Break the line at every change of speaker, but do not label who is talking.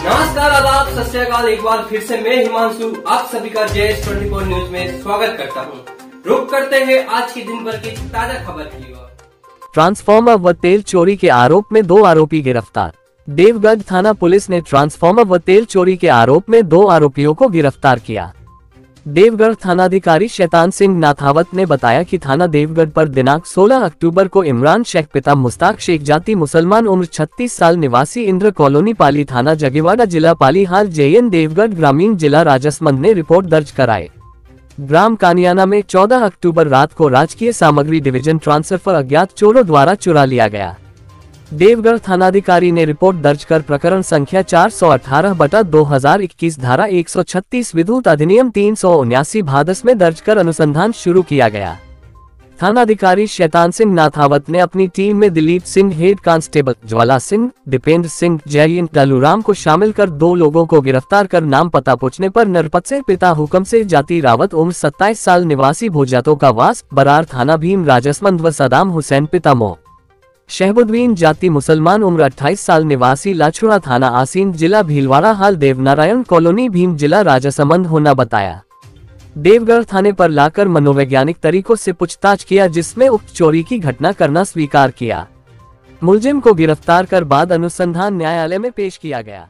नमस्कार आदाब सत्याकाल एक बार फिर से मैं हिमांशु, आप सभी का जय ट्वेंटी फोर न्यूज़ में स्वागत करता हूँ। रुक करते हैं आज के दिन भर की ताज़ा खबर की ओर।
ट्रांसफार्मर व तेल चोरी के आरोप में दो आरोपी गिरफ़्तार। देवगढ़ थाना पुलिस ने ट्रांसफार्मर व तेल चोरी के आरोप में दो आरोपियों को गिरफ़्तार किया। देवगढ़ थानाधिकारी शैतान सिंह नाथावत ने बताया कि थाना देवगढ़ पर दिनांक 16 अक्टूबर को इमरान शेख पिता मुस्ताक शेख जाति मुसलमान उम्र 36 साल निवासी इंद्र कॉलोनी पाली थाना जगेवाड़ा जिला पाली हाल जेएन देवगढ़ ग्रामीण जिला राजसमंद ने रिपोर्ट दर्ज कराए। ग्राम कानियाना में 14 अक्टूबर रात को राजकीय सामग्री डिवीज़न ट्रांसफ़र अज्ञात चोरों द्वारा चुरा लिया गया। देवगढ़ थानाधिकारी ने रिपोर्ट दर्ज कर प्रकरण संख्या 418 बटा 2021 धारा 136 विद्युत अधिनियम तीन सौ उन्यासी भादस में दर्ज कर अनुसंधान शुरू किया गया। थानाधिकारी शैतान सिंह नाथावत ने अपनी टीम में दिलीप सिंह हेड कांस्टेबल ज्वाला सिंह, दीपेंद्र सिंह जयंत डालूराम को शामिल कर दो लोगों को गिरफ़्तार कर नाम पता पूछने पर नरपत से पिता हुक्म से जाति रावत उम्र 27 साल निवासी भोजातों का वास, बरार थाना भीम राजसमंद व सदाम हुसैन पिता मोह शहबुद्दीन जाति मुसलमान उम्र 28 साल निवासी लाछुड़ा थाना आसीन जिला भीलवाड़ा हाल देवनारायण कॉलोनी भीम जिला राजासमंद होना बताया। देवगढ़ थाने पर लाकर मनोवैज्ञानिक तरीकों से पूछताछ किया जिसमें उक्त चोरी की घटना करना स्वीकार किया। मुलजिम को गिरफ़्तार कर बाद अनुसंधान न्यायालय में पेश किया गया।